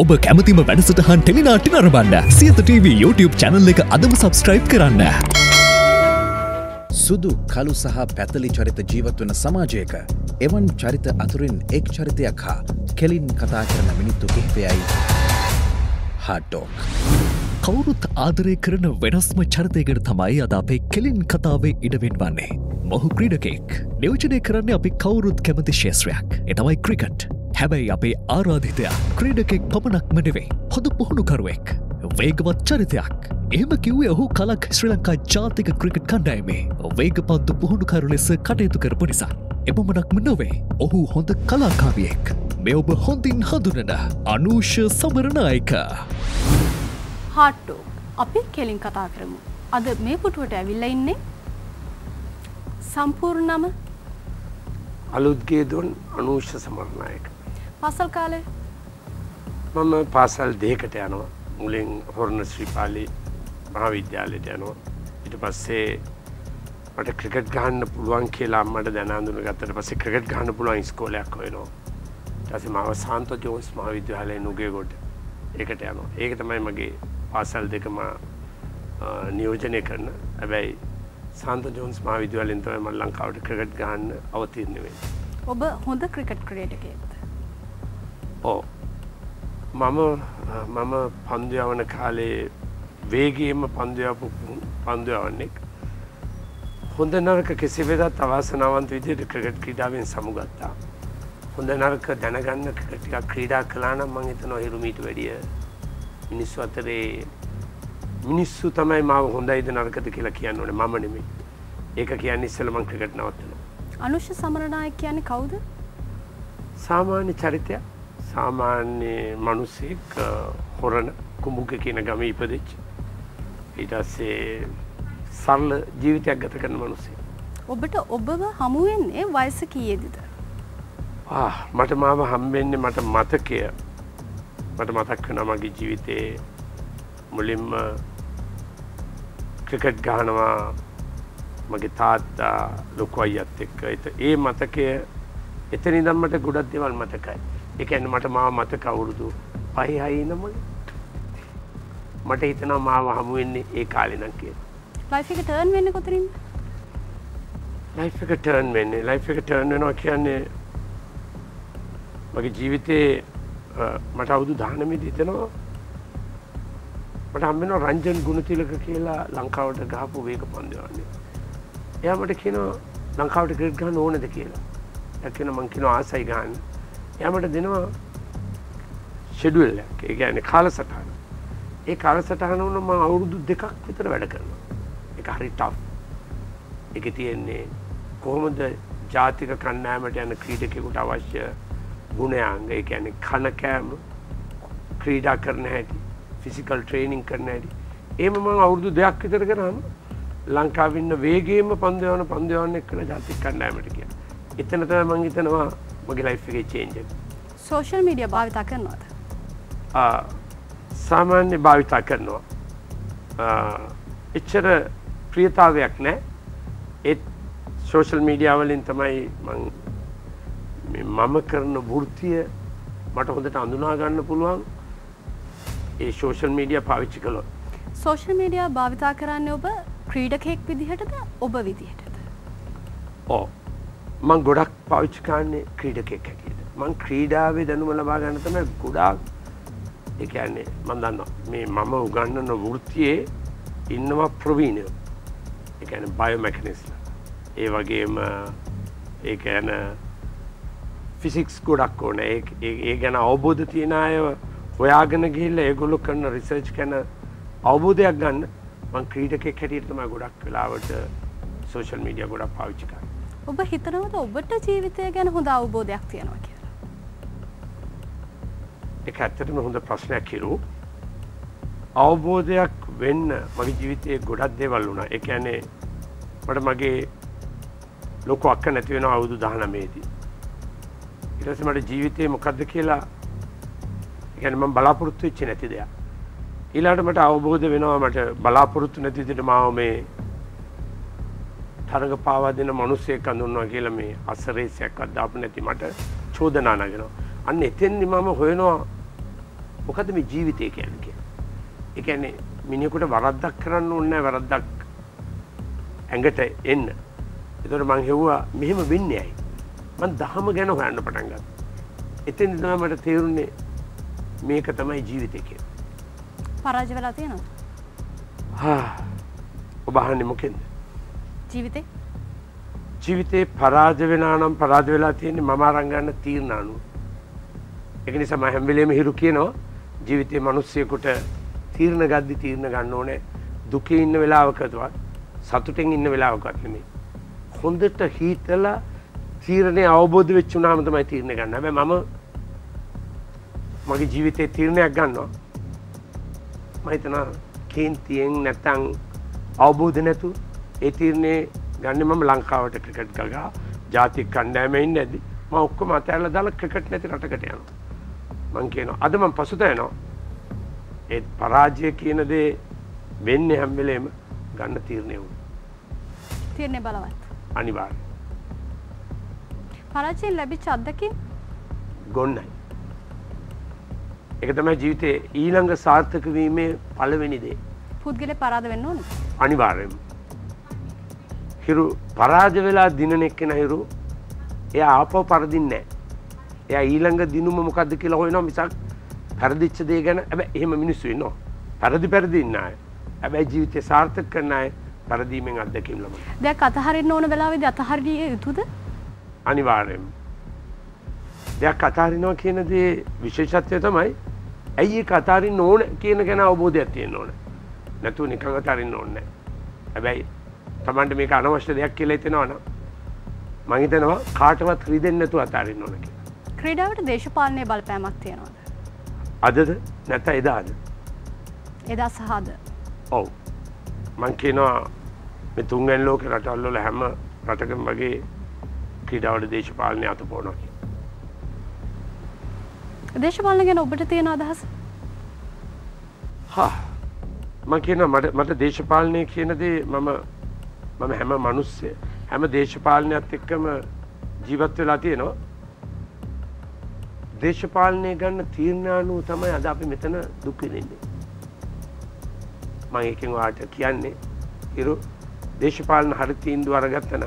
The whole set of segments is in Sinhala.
ඔබ කැමතිම වැඩසටහන් ටෙලිනාටි නරබන්න සියත TV YouTube චැනල් එක අදම සබස්ක්‍රයිබ් කරන්න. සුදු කළු සහ පැතලි චරිත ජීවත්වන සමාජයක එවන් චරිත අතුරින් එක් චරිතයක් හා කෙලින් කතා කරන මිනිත්තු කිහිපයයි හාටෝක්. කවුරුත් ආදරය කරන වෙනස්ම චරිතයකට තමයි අද අපේ කෙලින් කතාවේ ඉඩවෙන් වන්නේ. මොහු ක්‍රීඩකෙක් නියෝජනය කරන්නේ අපි කවුරුත් කැමති ශේත්‍රයක් එතමයි ක්‍රිකට්. හැබැයි අපේ ආරාධිතයක් ක්‍රීඩකෙක් පමණක්ම නෙවෙයි හොඳ පුහුණුකරුවෙක්. වේගවත් චරිතයක්. එහම කිව්වේ ඔහු කලක් ශ්‍රී ලංකා ජාතික ක්‍රිකට් කණ්ඩායමේ වේග පන්දු පුහුණුකරු ලෙස කටයුතු කරපු නිසා. එපමණක්ම නොවේ ඔහු හොඳ කලාකාවියෙක්. මෙ ඔබ හොඳින් හඳුනන අනූෂ සමරනායක. හාට්ටෝ අපි කෙලින් කතා කරමු. අද මේ පුටුවට ඇවිල්ල ඉන්නේ සම්පූර්ණම අලුත්ගේ දුන් අනූෂ්‍ය සමරණයක. පසල් කාලය මම පාසල් දෙකට යනවා. මුලින් හොරණ ශ්‍රීපාලි මහාවිද්‍යාලයට යනවා. ඉට පස්සේ මට ක්‍රිකට් ගහන්න පුළුවන් කියලා අම්මට දැනඳුන ගත්තට පස්සේ ක්‍රිකට් ගහන්න පුළුවන් ස්කෝලයක් හොයනවා. ටස මාව සාන්ත ජෝස් මහාවිද්‍යාලය නුගේගොඩ ඒකට යනවා. ඒක තමයි මගේ පාසල් දෙකම නියෝජනය කරන. හැබැයි සාන්ත ජෝන්ස් මහාවිද්‍යාලෙන් තමයි මම ලංකාවට ක්‍රිකට් ගහන්න අවතීර්ණ වෙන්නේ. ඔබ හොඳ ක්‍රිකට් ක්‍රියටකේද ඕ මම මම පන්දයවන කාලේ වේගේම පන්දයාපු පන්දයවන්නෙක් හොඳ නරක කෙසි වෙදත් අවාසනාවන්ත විදියට ක්‍රකට් ක්‍රීඩාවෙන් සමුගත්තා හොඳ නරක දැනගන්න ටික ක්‍රීඩා කලානම් මං එතන හිරුමීට වැඩිය මිනිස්සු අතරේ මිනිස්සු තමයි මාව හොඳයිද නරකද කියලා කියන්න ඕනේ. මම නෙමෙයි. ඒක කියන්නේ ඉස්සෙල්ලා මං ක්‍රිකට් නවත්තනවා. අනුෂ්‍ය සමරනායක කියන්නේ කවුද? සාමාන්‍ය චරිතයක් සාමාන්‍ය මනුස්සෙක් හොරණ කුඹුක කියන ගම ඉපදෙච් ඊටස්සේ සරල ජීවිතයක් ගත කරන මනුස්සේ ඔබට ඔබව හමුවෙන්නේ වයස කීයේදිද? මට මාව හම්බෙන්නේ මට මතකය. මට මතක් වෙන මගේ ජීවිතයේ මුලින්ම ක්‍රිකට් ගහනවා මගේ තාත්තා ලොකු අයියත් එක්ක. ඒ මතකය එතනි දම්මට ගොඩක් දෙවල් මතකයි එක ඇන්න මට මාව මතක අවුරුදු පහි හයි නමගේ මට හිතනවා මාව හමුවෙන්නේ ඒ කාලෙනම් කිය ලයිෆ එක ටර්න් වෙන්න කොතරින් ලයිෆ එක ටර්න් වෙන්නේ. ලයිෆ එක ටර්න් වෙනවා කියන්නේ මගේ ජීවිතයේ මට අවුදු දානමිද හිතනවා මට හම්බෙන රංජන් ගුණතිලක කියලා ලංකාවට ගහපු වේග පන්දවන්නේ එයා මට කියනවා ලංකාවට ක්‍රිට් ගහන්න ඕනද කියලා. ඇකෙන මං කියන ආසයි ගන්න එයාමට දෙනවා ෂෙඩුවල්ලක් ඒ ගැන කාල සටහන ඒ කාල සටහන වන ම අවුරුදු දෙකක් විතර වැඩ කරනවා. එක හරි ටව් එක තියෙන්නේ කොහොමද ජාතික කණ්ඩෑමට යන ක්‍රීඩකෙකුට අවශ්‍ය ගුණයාංග ඒ ඇනෙ කණකෑම ක්‍රීඩා කරන හැටි ෆිසිකල් ට්‍රේනිං කරන හැටි. ඒම මං අවුරුදු දෙයක් විතර කරහම ලංකාවින්න වේගේම පන්දයවන පන්දයවන්න එක්කන ජාතික කණ්ඩෑමට කිය එතන තම මං හිතනවා මගේ ලයිෆ්ගේ චේන්ජ සෝෂල් මීඩිය භාවිතා කරනවාද? සාමාන්‍ය භාවිතා කරනවා. එච්චර ප්‍රියතාවයක් නෑ ඒත් සෝෂල් මීඩියාවලින් තමයි මම කරන වෘතිය මට හොඳට අඳුනාගන්න පුළුවන්. ඒ සෝෂල් මීඩිය පාවිච්චි කළොත්. සෝෂල් මීඩියා භාවිතා කරන්න ඔබ ක්‍රීඩකෙක් විදිහටද ඔබ විදිහටද? ඕ මං ගොඩක් පවිච්චිකාන්නේ ක්‍රීඩකෙක් හැකිට මං ක්‍රීඩාවේ දැනුම ලබා ගන්න තම ගොඩාක් එකන්නේ මන් දන්න මේ මම උගන්නන වෘතියේ ඉන්නවා ප්‍රවීණය. එකන බයෝමැකනිස්ල ඒ වගේම ඒක ඇන ෆිසික්ස් ගොඩක් ඕන. ඒ ගැන අවබෝධ තියෙන අය හොයාගෙන ගිල්ල ඒගොල්ලු කරන රිසර්ච් කැන අවබෝධයක් ගන්න මං ක්‍රීඩකෙක් හැටියටම ගොඩක් වෙලාවට සෝෂල් මීඩිය ගොඩක් පාවිච්චිකා ඔබ හිතනවද ඔබට ජීවිතය ගැන හොඳ අවබෝධයක් තියෙනවා කියලා? එක ඇත්තටම හොඳ ප්‍රශ්නයක් කිරු. අවබෝධයක් වෙන්න මගේ ජීවිතයේ ගොඩක් දේවල් වුණා. එක ඇනේ මට මගේ ලොකු අක්ක නැතිවෙන අවුදු දහනමේදී. ඉරස මට ජීවිතය මොකක්ද කියලා ගැනම බලාපොරොත්තු වෙච්චි නැති දෙයක්. ඊලාට මට අවබෝධ වෙනවා මට බලාපොරොත්තු නැතිදිට මාව මේ තරග පාවා දෙන මනුස්සය කඳුන්නවා කියල මේ අසරේසයක් අදදාප නැති මට චෝදනා නගෙනවා අන්න එතෙන්දි මම හොයනවා මොකද මේ ජීවිතය කියන්න කිය. එකන්නේ මිනිකුට වරද්දක් කරන්න ඔන්න වරද්දක් ඇඟට එන්න. එතට මං හෙව්වා මෙහෙම වෙන්න ඇයි. මන් දහම ගැන හොයන්න පටන්ගත්. එතන් දමට තේරුන්නේ මේක තමයි ජීවිතය කිය. පරාජ වෙලා තියෙනවා ඔබහන්න මොකෙන්ද. ජීවිතේ ජීවිතේ පරාජ වෙනා නම් පරාජ වෙලා තියෙන්නේ මම අරංගන්න තීරණානු. එක නිසා හැම්වෙලේම හිරු කියනවා ජීවිතය මනුස්සයකුට තීරණ ගද්දි තීරණ ගන්න ඕනේ දුක ඉන්න වෙලාවකතුවත් සතුටෙන් ඉන්න වෙලාවකත් නෙමේ. හොඳට හීතලා තීරණය අවබෝධ වෙච්චුනාම තමයි තීරණ ගන්න හැබැ මම මගේ ජීවිතය තීරණයක් ගන්නවා මහිතන කේන්තියෙන් නැත්තං අවබෝධ නැතු ඒ තීරණය ගන්න මම ලංකාවට ක්‍රිකට් ගගා. ජාතික කණ්ඩෑමයින් ඇදි ම ඔක්කොම අතඇල්ල දාල ක්‍රිකට් නැති රටකට යන මං කියනවා අද මම පසුතයනවා ඒත් පරාජය කියන දේ වෙන්න හැම්වෙලේම ගන්න තීරණය වූ තිරණය බලවත්. අනිවාර් පරාජයෙන් ලැබිච් අත්දකින්? ගොන්නයි. එක තමයි ජීවිතය ඊළඟ සාර්ථක වීමේ පලවෙනි දේ. පුද්ගල පරාද වෙන්න ඕන. අනිවාර්යම හිරු පරාජ වෙලා දිනන එක්කෙන හිරු එය ආපව පරදින්නේ එය ඊළඟ දිනුම මොකක්ද කියලා හොයනවා මිසක් පැරදිච්ච දේ ගැන ඇබ එහෙම මිනිස්සු නවා පැරදි පැරදින්න අය. ඇබැයි ජීවිතය සාර්ථක කරන අය පැරදීමෙන් අත්දැකීම් ලබ දෙයක් අතහරින්න ඕන වෙලාවෙද අතහරිය යුතුද? අනිවාර්යම දෙයක් අතාරිනවා කියන දේ විශේෂත්වය තමයි ඇයි කතාරින් ඕන කියන ගැන අවබෝධයක් තියෙන ඕන. නැතුව නිකං අතාරින්න ඕන්න හැබැයි තමන්ට මේක අනවශ්‍ය දෙයක් කියලා එතෙනවන මහිතනවා කාටවත් රිදෙන්න්නතු අතාරින්න ඕනක ක්‍රීඩාවට දේශපාලනය බලපෑමක් තියෙනවාද? අදද? නැත එදාද? එදා සහද ඔව්. මං කියනවා මෙ තුන්ගැන් ලෝක රටල්ලොල හැම රටකම් වගේ ක්‍රීඩාවට දේශපාලනය අත පෝනොකි දේශපාලන ගැන ඔබට තියෙන අදහස? ම කියන මට දේශපාලනය කියනදේ මම මම හැම මනුස්්‍යය හැම දේශපාලනයක් එක්කම ජීවත් වෙලා තියෙනවා. දේශපාලනය ගන්න තීරණානු තමයි අද අපි මෙතන දුක්විදන්නේ මං එකින් වාට කියන්නේ හිරු දේශපාලන හරි තීන්දු අරගත්තන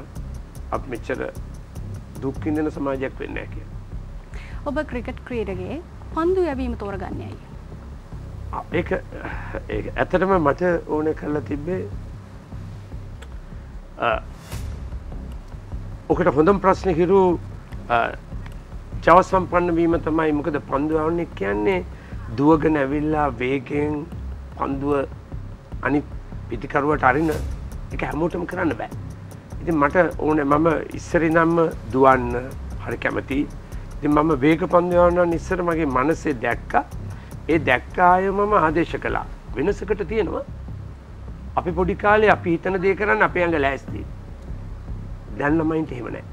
අප මෙච්චර දුක්කින්දන සමාජයක් වෙන්න කිය ඔබ ක්‍රිකට් ක්‍රීඩගේ පන්දු යැවීම තෝරගන්නයයි. ඒ ඇතටම මට ඕන කරලා තිබ්බේ ඕකට හොඳම් ප්‍රශ්න හිරු චවසම්පන්න වීම තමයි මොකද පන්දුවන්නේ කියන්නේ දුවගෙන ඇවිල්ලා වේගෙන් පන්දුව අනි පිටිකරුවට අරින්න එක හැමෝටම කරන්න බෑ. ඉති මට ඕන මම ඉස්සරි නම්ම දුවන්න හරි කැමති. මම වේග පන්දයවන්න නිස්සර මගේ මනසේ දැක්ක. ඒ දැක්කාය මම ආදේශ කලා වෙනසකට තියෙනවා. අපි පොඩි කාලේ අපි හිතන දේ කරන්න අපේ ඇඟ ලෑස්ති දැන්නමයින්ට එහෙමනෑ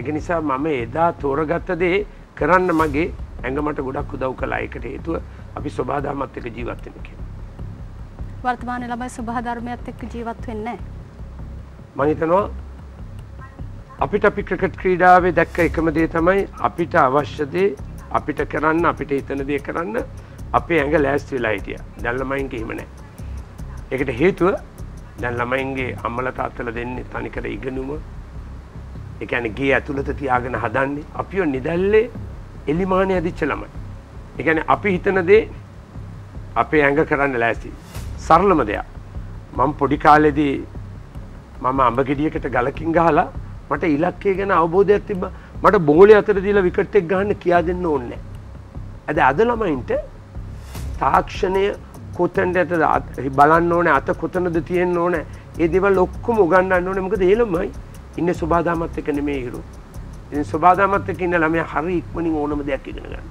එක නිසා මම එදා තෝරගත්ත දේ කරන්න මගේ ඇඟමට ගොඩක් උදව් කලා එකට හේතුව අපි ස්වබාධමත් එක ජීවත්වෙන කිය වර්තමාන ළබයි සුභාධර්මයත් එක්ක ජීවත් වෙන්න මහිතනවා අපිට අපි ක්‍රිකට් ක්‍රීඩාවේ දැක්ක එකම දේ තමයි අපිට අවශ්‍යදේ අපිට කරන්න අපිට හිතන දේ කරන්න අපේ ඇඟ ලෑස්ති වෙලා හිටිය. දැන් ළමයින්ගේ එහෙම නැහැ. ඒකට හේතුව දැන් ළමයින්ගේ අම්මලා තාත්තලා දෙන්නේ තනිකර ඉගෙනුම ඒ කියන්නේ ගේ ඇතුළත තියාගෙන හදන්නේ අපිව නිදැල්ලේ එලිමානේ ඇදිච්ච ළමයි. ඒ කියන්නේ අපි හිතන දේ අපේ ඇඟ කරන්න ලෑස්ති. සරලම දෙයක්. මම පොඩි කාලෙදී මම අඹ ගෙඩියකට ගලකින් ගහලා මට ඉලක්කය ගැන අවබෝධයක් තිබ මට බෝලි අතර දීලා විකට්ටෙක් ගන්න කියා දෙන්න ඕන්න. ඇද අද ළමයින්ට තාක්ෂණය කොතන්ට ඇත බලන්න ඕන අත කොතනද තියෙන් ඕන ඒ දෙවල් ඔක්කොම උගන්නන්න ඕන මක දේලමයි ඉන්න ස්වබාධමත් එක නෙමේ හිරු. ඉ ස්වබාධමත් එක ඉන්න ළමය හරි ඉක්මනින් ඕනම දෙයක් ඉගෙන ගන්න.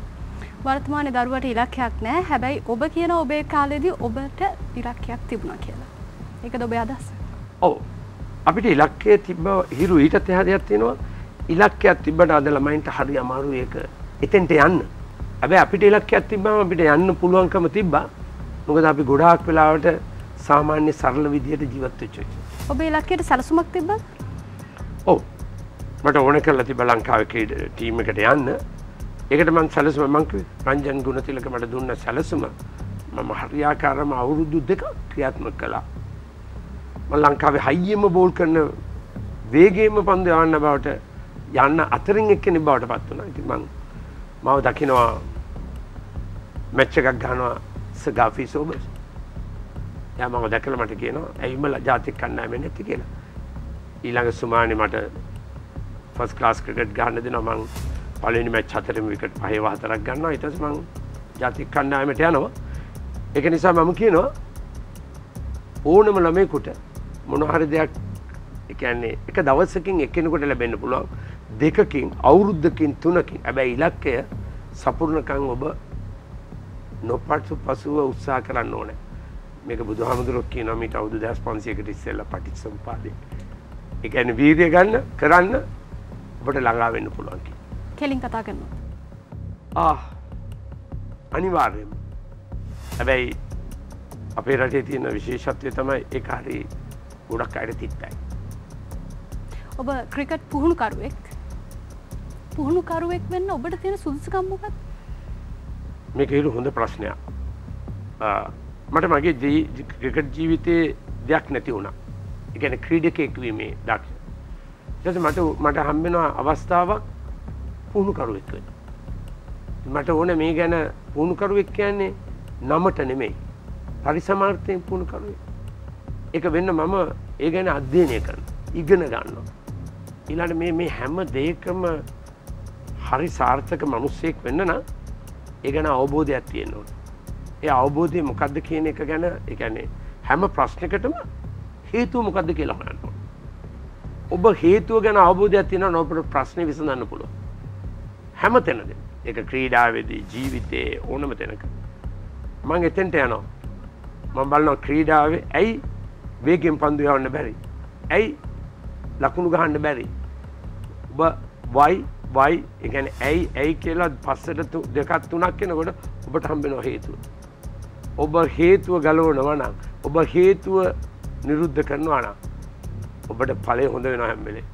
වර්තමාන දරුවට ඉලක්කයක් නෑ හැබැයි ඔබ කියන ඔබේ කාලෙදී ඔබට ඉලක්කයක් තිබුණ කියලා. එක ඔබේ අදස්. ඔව අපිට ඉලක්කය තිබ්බ හිරු ඊට එහා දෙයක් තියෙනවා ඉලක්කයක් තිබ්බට අද ළමයින්ට හරි අමාරු ඒක එතෙන්ට යන්න. හැබැයි අපිට ඉලක්කයක් තිබ්බම අපිට යන්න පුළුවන්කම තිබ්බා. මොකද අපි ගොඩාක් වෙලාවට සාමාන්‍ය සරල විදිහට ජීවත් වෙච්ච ඔබ ඉලක්කයට සැලසුමක් තිබ්බද? ඔව්. මට ඕන කරලා තිබ්බ ලංකාවේ ටීම් එකට යන්න. ඒකට මං සැලසුම මංක රංජන් ගුණතිලක මට දුන්න සැලසුම මම හරියාකාරම අවුරුදු දෙක ක්‍රියාත්ම කළා. ම ලංකාවේ හයියම බෝල් කරන වේගේම පන්ද යන්න බවට යන්න අතරින් එක්කෙනෙ බවට පත් වුණ. ඉති මං මව දකිනවා මැච්ච එකක් ගනවා සගාෆී සෝබස් ය මම දැකල මට කියනවා ඇයිමල ජාතික කන්නාම නැති කියලා. ඊළඟ සුමානය මට ෆස් ක්ලාස් ක්‍රකට් ගන්න දෙන මං පලනි මැච් හතරම විකට පහව හතරක් ගන්න ඉටස් මං ජාතික කණ්ඩායමට යනවා. එක නිසා මම කියනවා ඕනම ළමයකුට මොනහරි දෙයක් එකන්නේ එක දවසකින් එකෙනෙකුට ලැබෙන්න පුළුවන්. දෙකකින් අවුරුද්ධකින් තුනකින්. ඇබැයි ඉලක්කය සපුරණකං ඔබ නොපටසු පසුව උත්සා කරන්න ඕන. මේක බුදු හමුදුරොක්කේ නමිට අවුදු දස් පන්සියකට ඉස්සෙල්ල පටික් සම්පාදය එකැන වීරිය ගන්න කරන්න ඔබට ළඟාවෙන්න පුළුවන්කි කෙලින් කතා කරන්න. අනිවාර්යම හැබැයි අපේ රටේ තියෙන විශේෂත්වය තමයි ඒ හරි ගොඩක් අයට තිත්තයි. ඔබ ක්‍රිකට් පුහුණුකරුවෙක් පුහුණුකරුවෙක් වෙන්න ඔබට තියෙන සුදුසකම්මකත් මේක හිරු හොඳ ප්‍රශ්නයක් මට මගේ ක්‍රිකට් ජීවිතයේ දෙයක් නැති වුණා එකන ක්‍රීඩකෙක්වීමේ දක්ෂ මට මට හම්බෙනවා අවස්ථාවක් පුහුණුකරුවෙක් වෙන. මට ඕන මේ ගැන පුහුණුකරුවෙක් කියන්නේ නමට නෙමෙයි. පරිසමාර්ථයෙන් පුහුණුකරුවෙක්. එක වෙන්න මම ඒ ගැන අධ්‍යයනය කරන ඉගෙන ගන්නවා. ඊළඟට මේ මේ හැම දෙයකම හරි සාර්ථක මිනිස්සෙක් වෙන්න නම් ඒ ගැන අවබෝධයක් තියෙන්න ඕනේ. ඒ අවබෝධය මොකද්ද කියන එක ගැන ඒ කියන්නේ හැම ප්‍රශ්නයකටම හේතුව මොකද්ද කියලා හොයන්න ඕනේ. ඔබ හේතුව ගැන අවබෝධයක් තියෙනවා නම් ඔබට ප්‍රශ්නේ විසඳන්න පුළුවන්. හැම තැනද. එක ක්‍රීඩාවේදී ජීවිතයේ ඕනම තැනක. මං එතෙන්ට යනවා. මං බලනවා ක්‍රීඩාවේ ඇයි වේගෙන් පන්දු යවන්න බැරි? ඇයි ලකුණු ගහන්න බැරි? ඔබ වයි වයි එකන ඇයි ඇයි කියලා පස්සට දෙකත් තුනක් කෙනකොට ඔබට හම්බෙනවා හේතුව. ඔබ හේතුව ගලවනවනම් ඔබ හේතුව නිරුද්ධ කරනවා නම් ඔබට පලේ හොඳ වෙන හැම්බෙලේ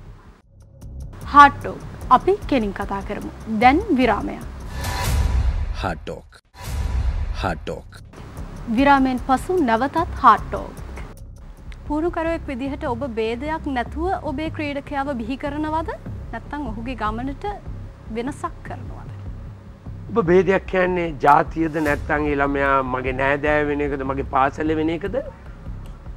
හාට්ටෝ අපි කෙනින් කතා කරමු. දැන් විරාමය. හාටෝක් හාටෝක් විරාමෙන් පසු නැවතත් හාට්ටෝක්. පුරුකරුවෙක් විදිහට ඔබ බේදයක් නැතුව ඔබේ ක්‍රීඩකයාව බිහි කරනවද නැත්තං ඔහුගේ ගමනට වෙනසක් කරනවද. ඔබ බේදයක් කියන්නේ ජාතියද නැත්තං ළමයා මගේ නෑදෑ වෙන එකද මගේ පාසල වෙන එකද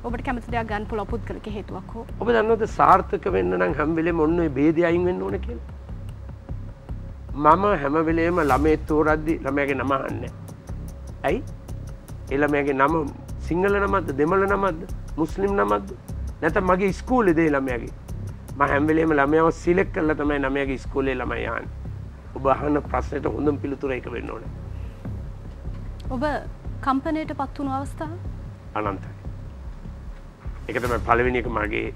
ඔබට කැමතිදයක් ගන්න පුළ පුද්ගලක හේතුවක් හෝ? ඔබ දන්නවද සාර්ථක වෙන්න නම් හැම්වෙලේ ඔන්න බේද අයින් වෙන්න ඕන කියලා? මම හැමවෙලේම ළමේ තෝරද්දි ළමයගේ නමහන්න ඇයි? එළමයගේ නම සිංහල නමත් දෙමල නමත් මුස්ලිම් නමත් නැත මගේ ස්කූලෙ දේ ළමයගේ? ම හැම්වෙලේම ළමයව සිලෙක් කල්ල තමයි නමයගේ ස්කෝලේ ළමයන් ඔබ අහන්න ප්‍රශ්නයට හොඳම් පිළිතුර එක වෙන්න ඕන. ඔබ කම්පනයට පත් වුණු අවස්ථාව? අනන්තයි එකතම පලවෙනි එක මගේ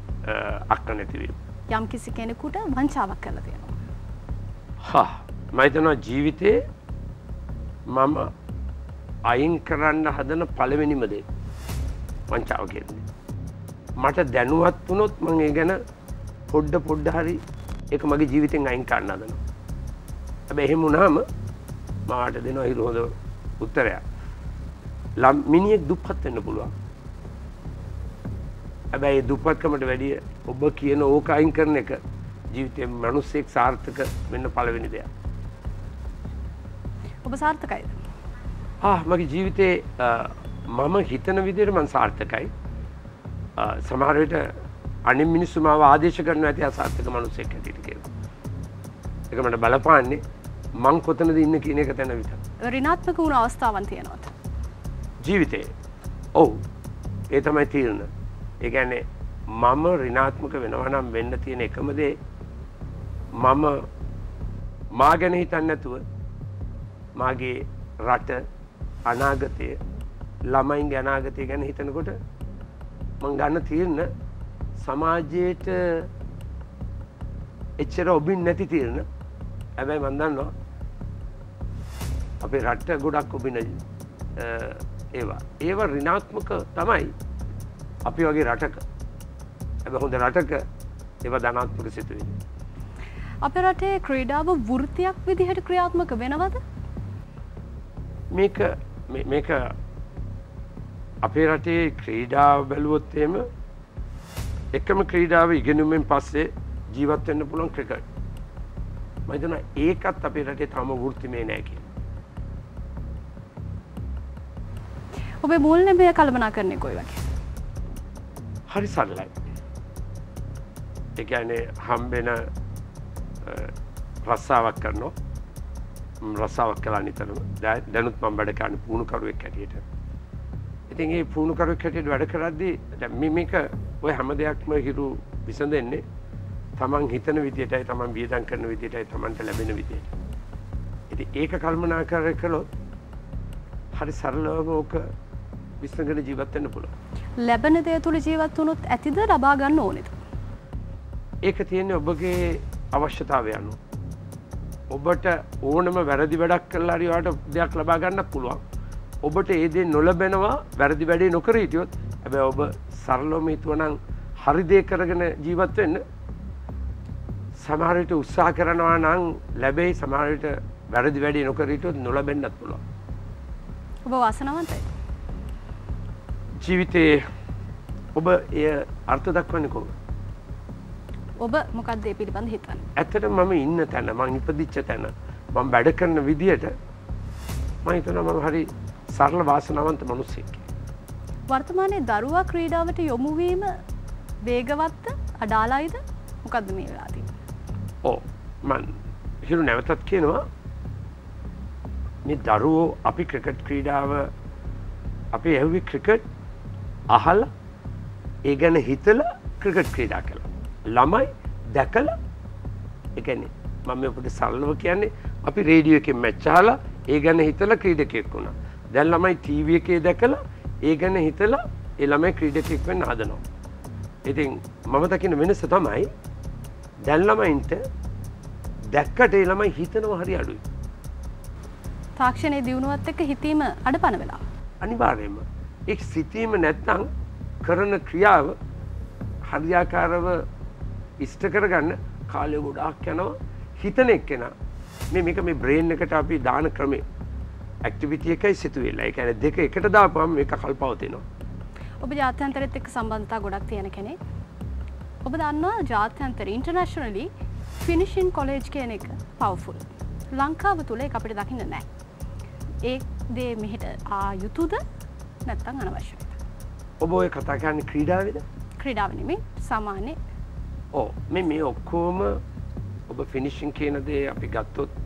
අක්ක නැතිවීම. යම් කිසි කෙනෙකුට වංචාවක් කල තියෙනවා හා මයිතනවා ජීවිතයේ මම අයින් කරන්න හදන පළවෙනිමදේ වංචාව කියන්නේ. මට දැනුවත් වුණොත් මං ඒ ගැන පොඩ්ඩ පොඩ්ඩ හරි එක මගේ ජීවිතෙන් අයින් කරන්න හදනවා. ඇබ එහෙම වුණාම මාට දෙනවා හිරු හොඳ උත්තරයක්. ලම් මිනිියෙක් දුප්පත් වෙන්න පුළුවන් හැබැයි දුපත්කමට වැඩිය ඔබ කියන ඕක අයින් කරන එක ජීවිතය මනුස්සෙක් සාර්ථක වෙන්න පලවෙනි දෙයක්. ඔබ සාර්ථකයිද? මගේ ජීවිතේ මම හිතන විදිර මන් සාර්ථකයි. සමහරයට අනි මිනිස්සු මාව ආදේශ කරන ඇති අසාර්ථක මනුස්සෙක් ඇතිට කිය එක මට බලපාන්නේ මං කොතනද ඉන්න කියන එක තැන විට රිනාත්මක වුණ අවස්ථාවන් තියෙනවත ජීවිතේ. ඔවු. ඒ තමයි තීරණ ඒගැන්නේ මම රිනාත්මක වෙනවනම් වෙන්න තියෙන එකමදේ මම මා ගැන හිතන්න ඇතුව මාගේ රට අනාගතය ළමයින් ගැනාගතය ගැන හිතනකොට මං ගන්න තිරන්න සමාජයට එච්චර ඔබින් නැති තිරණ. ඇබැයි මන්දන්නවා අපේ රට්ට ගොඩක් ඔබින ඒවා. ඒවා රිනාත්මක තමයි. අපි වගේ රටක. ඇ හොඳ රටක ඒව ධනාත්මක සිතුවේ. අප රටේ ක්‍රීඩාව වෘතියක් විදිහට ක්‍රියාත්මක වෙනවද? මේක මේ- මේක අපේ රටේ ක්‍රීඩාව බැලුවොත්තේම එකම ක්‍රීඩාව ඉගෙනුමෙන් පස්සේ ජීවත්වන්න පුළන් ක්‍රිකට්. මහිතන ඒකත් අපේ රටේ තම වෘතිමේ නෑකි ඔබේ මුල්නමය කල්පනා කරන්නේ කොයි වගේ හරි සල්ලයි එකනේ හම්බෙන රස්සාාවක් කරනවා. ම්, රස්සාාවක් කලා නිතරම දැ- දැනුත් මම් වැඩකාන්න පුුණුකරුවෙක් හැටියට. ඉතින් ඒ පුුණුකරුවක් හැටියට වැඩ කරද්දී දැන් මේ- මේක ඔය හැම දෙයක්ම හිරු විසඳෙන්නේ තමන් හිතන විදියටයි තමන් වියදන් කරන විදියටයි තමන්ට ලැබෙන විදියට. ඉති ඒක කල්මනා කර කළොත් හරි සරලවම ඕක විස්සගෙන ජීවත්වන්න පුළුව ලැබෙන දේ තුළ ජීවත් වුණොත් ඇතිද ලබා ගන්න ඕනෙද ඒක තියෙන්නේ ඔබගේ අවශ්‍යතාවය අනු. ඔබට ඕනම වැරදි වැඩක් කල්ලාරිවාට දෙයක් ලබා ගන්නක් පුළුවන්. ඔබට ඒදේ නොලබෙනවා වැරදි වැඩේ නොකර හිටියොත් ඇබැ ඔබ සරලෝම හිතුවනං හරිදේ කරගෙන ජීවත්වවෙන්න සමහරයට උත්සා කරනවා නං ලැබෙයි සමහරයට වැරදි වැඩි නොකරීටොත් නොලබෙන්න්නත් පුළුවන්. ඔබ වාසනවන්තයි ජීවිතයේ ඔබ එය අර්ථ දක්වන්න කොම. ඔබ මොකක්දේ පිළිබඳ හිතන්න ඇත්තට මම ඉන්න තැන මං ඉපදිච්ච තැන මං වැඩ කරන විදියට මහිතන මම හරි සරල වාසනාවන්ත මනුස්සෙක්. වර්තමානයේ දරුවා ක්‍රීඩාවට යොමුවීම වේගවත්ත අඩාලායිද මොකක්ද මේ වෙලාදී ඕ මන් හිරු නැවතත් කියනවා මේ දරුවෝ අපි ක්‍රිකට් ක්‍රීඩාව අපි ඇවි ක්‍රිකට් අහල ඒ ගැන හිතල ක්‍රිකට් ක්‍රීඩා කළ. ළමයි දැකල එකන මම ඔපට සල්ලව කියන්නේ අපි රේඩිය එකෙන් මැච්චාල ඒ ගැන හිතල ක්‍රීඩකෙක් වුණ. දැන් ළමයි ටීවිය එකේ දැකලා ඒ ගැන හිතලා ඒ ළමයි ක්‍රීඩකෙක් වෙන්න හදනවා. ඉතින් මම දකින වෙනස තමයි දැන් ළමයින්ට දැක්කට ඒ ළමයි හිතනවා හරි අඩුයි. තාක්ෂණය දියුණුවත් එක්ක හිතීම අඩ පන වෙලා. අනිවාර්යයෙන්ම එක් සිතීම නැත්තං කරන ක්‍රියාව හරියාකාරව ඉෂ්ට කරගන්න කාලය ගොඩාක් යනවා. හිතන එක්කෙන මේ මේක මේ බ්‍රේන් එකට අපි දාන ක්‍රමේ ඇක්ටිවිටිය එකයි සිතුවෙල්ලා. එක ඇන දෙක එකට දාපුම් එක කල්පවතිනවා. ඔබ ජාත්‍යන්තරෙත් එක්ක සම්බන්ධතා ගොඩක් තියෙන කෙනෙක්. ඔබ දන්නවා ජාත්‍යන්තර ඉන්ටර්නශනලි ෆිනිශන් කොලේජ් කියන එක පවෆුල් ලංකාව තුළ එක අපිට දකින්න නෑ. ඒ දේ මෙහිට ආ යුතුද? නැත්තං අනවශ්‍යත ඔබ ඔය කතා කරන්න ක්‍රීඩාවද? ක්‍රඩාවනමින් සාමාන්‍ය. ඕ මේ මේ ඔක්කෝම ඔබ ෆිනිශන් කියනදේ අපි ගත්තොත්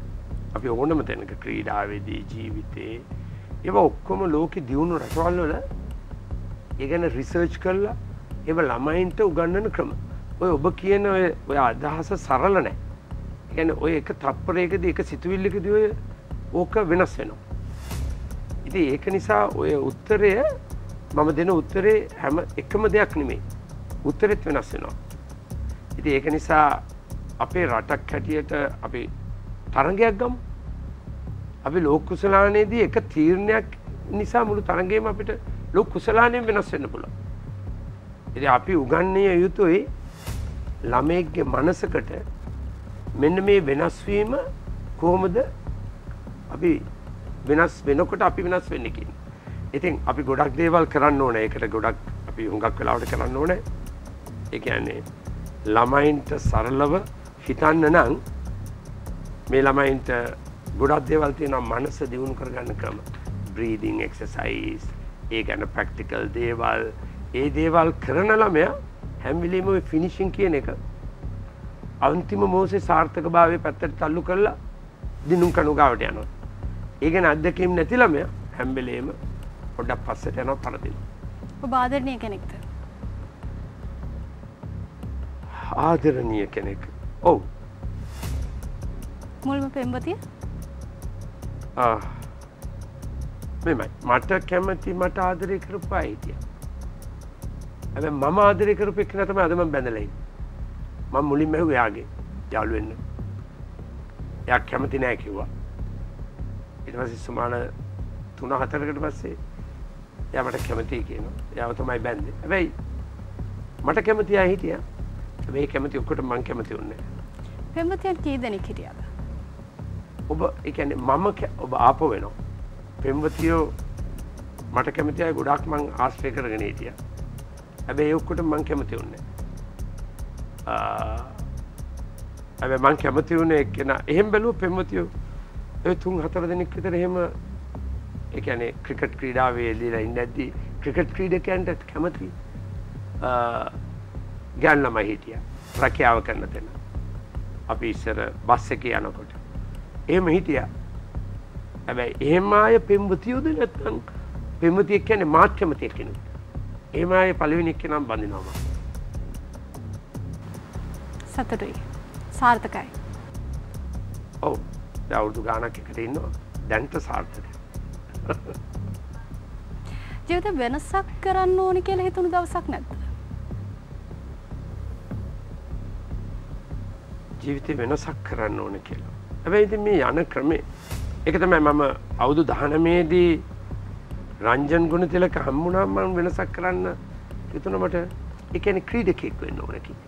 අපි ඕනම තැනක ක්‍රීඩාවේදී ජීවිතයේ ඒව ඔක්කොම ලෝකෙ දියුණු රටවල්වල ඒගැන රිසර්ච් කරලා එව ළමයින්ට උගන්නන ක්‍රම. ඔය ඔබ කියන ඔය ඔය අදහස සරල නෑ. ගැන ඔය එක තප්පරයකද එක සිතුවිල්ලිකද ඔය ඕක වෙනස් වෙනවා ඉති ඒක නිසා ඔය උත්තරය මම දෙන උත්තරේ හැම එකම දෙයක් නෙමේ උත්තරෙත් වෙනස් වෙනවා. ඉති ඒක නිසා අපේ රටක් හැටියට අපි තරගයක් ගම්. අපි ලෝක කුසලානයේදී එක තීරණයක් නිසා මුළු තරගේම අපිට ලොක් කුසලානයෙන් වෙනස් වෙන්න පුළ එති අපි උගන්නේ යුතුයි ළමයෙක්ගේ මනසකට මෙන්න මේ වෙනස්වීම කොහොමද අපි වෙනස් වෙනකොට අපි වෙනස් වෙන්නකින් ඉතින් අපි ගොඩක් දේවල් කරන්න ඕන. එකට ගොඩක් අපි හුඟක් වෙලාවට කරන්න ඕන. එකන්නේ ළමයින්ට සරලව හිතන්න නං මේ ළමයින්ට ගොඩක් දේවල් තියෙන මනස දියුණු කරගන්න ක්‍රම. බ්‍රීදිං එක්සසයිස් ඒ ගැන ප්‍රක්ටිකල් දේවල්. ඒ දේවල් කරන ළමය හැම්විලීම ෆිනිශින් කියන එක අන්තිම මෝසේ සාර්ථක භාවය පැත්තට තල්ලු කරලා දිනුම් කනුගාවට යනවා. ඒගෙන අදකම් නැතිලමය හැම්බෙලේම පොඩක් පස්සට යනවා පරදින ඔබ ආදරණය කෙනෙක්ද? ආදරණය කෙනෙක්. ඔවු. මුල්ම පෙම්වතිය? මෙමයි මට කැමති මට ආදරය කරපු අයිතිය. ඇ මම ආදරය කරපු එක් නතම අදම බැඳලයි මං මුලින් මැහු යාගේ. යාළුවෙන්න යක් කැමති නෑ කිව්වා ඉටවසි සුමාන තුන හතරකට පස්සේ යමට කැමති කියනවා යව තමයි බැන්ද ඇබැයි මට කැමති හිටිය මේ කැමති ඔක්කොට මං කැමති උන්නේ පෙම්වතියන් කී දෙනෙක් හිටියද? ඔබ එකන මම ඔබ ආප වෙනවා. පෙම්වතියෝ මට කැමති අය ගොඩක් මං ආශ්‍රය කරගෙන හිටිය. ඒ ඔක්කොට මං කැමති උන්නේ. ඇබ මං කැමති වුණ එක්කෙන එහෙම බැලුව පෙම්වතියෝ ඔය තුන් හතර දෙනෙක් විතර එහෙම එකනේ ක්‍රිකට් ක්‍රීඩාවේ එල්ලීලා ඉන්න ඇද්දී ක්‍රිකට් ක්‍රීඩකයන්ට කැමති ගැන්නම හිටිය රැකියාව කරන්න දෙන්න. අපි ඉස්සර බස් එක යනකොට. එහෙම හිටිය හැබැයි එහෙම අය පෙම්වතියෝද නැත්තම් පෙම්වතියෙක් කියන්නේ මාත් කැමති කෙනෙක්. එහෙම අය පළවෙනි එක්කෙනම් බඳිනවා. සතුටුයි. සාර්ථකයි. ඔව්. අවුරුදු ගාණක් එකට ඉන්නවා. දැන්ට සාර්ථකයි. ජීවිතේ වෙනසක් කරන්න ඕනි කියලා හිතුණු දවසක් නැද්ද? ජීවිතය වෙනසක් කරන්න ඕන කියලා. හැබැයි ඉතින් මේ යන ක්‍රමේ ඒක තමයි මම අවුරුදු 19දී රංජන් ගුණතිලක හම්බුණාම මම වෙනසක් කරන්න හිතුණා මට ඒ කියන්නේ ක්‍රීඩකෙක් වෙන්න ඕන කියන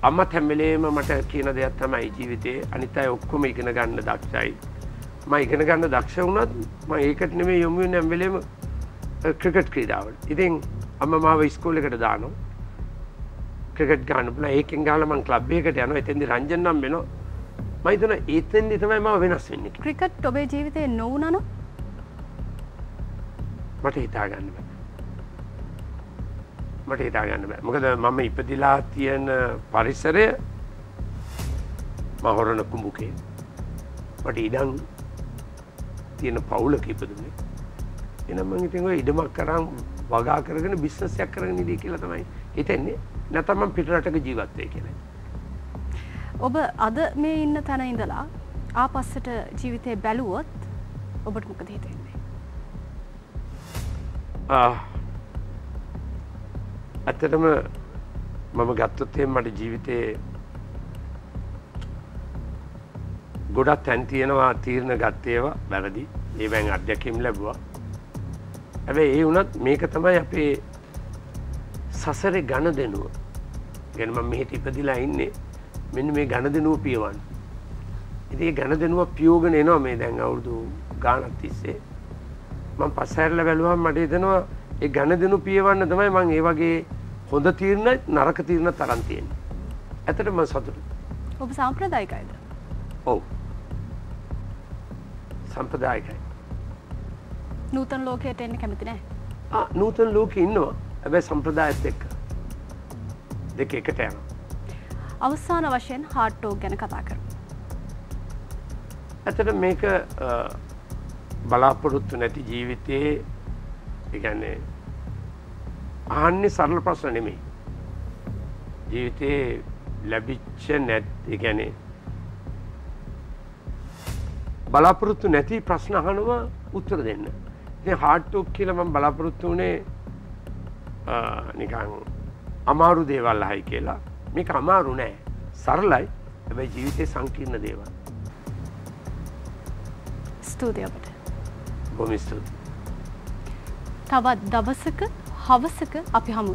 එක. අම්මත් හැම වෙලේම මට කියන දෙයක් තමයි ජීවිතේ අනිත් අය ඔක්කොම ඉගෙන ගන්න දක්ෂයි. මම ඉගෙන ගන්න දක්ෂ වුණත් මම ඒකට නෙමෙයි යොමු වෙන්නේ හැම වෙලේම ක්‍රිකට් ක්‍රීඩාවට. ඉතින් අම්මා මාව ඉස්කෝලේකට දානවා. ක්‍රිකට් ගන්න බලා ඒකෙන් ගහලා මං ක්ලබ් එකකට යනවා. එතෙන්දි රංජන් නම් වෙනවා. මම හිතනවා එතෙන්දි තමයි මම වෙනස් වෙන්නේ. ක්‍රිකට් ඔබේ ජීවිතේ නොවුනන මට හිතා ගන්න බෑ. මට හිතා ගන්න බෑ. මොකද මම ඉපදිලා තියෙන පරිසරය මහොරණ කුඹුකේ. මට ඉඩම් තියෙන පවුලක ඉපදුනේ. එහෙනම් මම ඉතින් ඔය ඉඩමක් කරන් වගා කරගෙන බිස්නස් එකක් කරගෙන ඉදී කියලා තමයි හිතන්නේ. නැත්නම් මම පිටරටක ජීවත් වෙයි කියලා. ඔබ අද මේ ඉන්න තැන ඉඳලා ආපස්සට ජීවිතේ බැලුවොත් ඔබට මොකද හිතෙන්නේ? ආ, ඇත්තටම මම ගත්තොත් එහෙනම් මට ජීවිතේ ගොඩක් තැන් තියෙනවා තීරණ ගත්තේවා වැරදි. ඒවෙන් අත්දැකීම් ලැබුවා. හැබැයි ඒ වුණත් මේක තමයි අපේ සසරේ ඝන දෙනුව. ගැන මම මෙහෙට ඉපදිලා ඉන්නේ මෙන්න මේ ඝන දෙනුව පියවන්න. ඉතින් ඒ ඝන දෙනුව පියෝගෙන එනවා මේ දැන් අවුරුදු ගාණක් තිස්සේ. මම පස්සහැරලා බැලුවම මට හිතෙනවා ඒ ඝන දෙනු පියවන්න තමයි මම ඒ වගේ හොඳ තීරණ නරක තීරණ තරම් තියෙන්නේ. ඇත්තටම මම සතුටුයි. ඔබ සාම්ප්‍රදායිකයිද? ඔව්. සම්ප්‍රදායිකයි. නූතන ලෝකයට එන්න කැමති නැහැ. ආ නූතන ලෝකේ ඉන්නවා. හැබැයි සම්ප්‍රදායත් එක්ක දෙක එකට යනවා. අවසාන වශයෙන් හાર્ට් ටෝක් ගැන කතා කරමු. ඇතට මේක බලාපොරොත්තු නැති ජීවිතයේ එකන්නේ ආන්නේ සරල ප්‍රශ්න නෙමෙයි. ජීවිතයේ ලැබිච්ච නැත් එකැනේ බලාපොරොත්තු නැති ප්‍රශ්න අහනවා උත්තර දෙන්න. ඉතින් හાર્ට් ටොක් කියලා මම බලාපොරොත්තු අ, නිකන් අමාරු දේවල් අහයි කියලා. මේක අමාරු නෑ. සරලයි. හැබැයි ජීවිතේ සංකීර්ණ දේවල්. ස්තුතියි ඔබට. බොහොම ස්තුතියි තවත් දවසක හවසක අපි හමු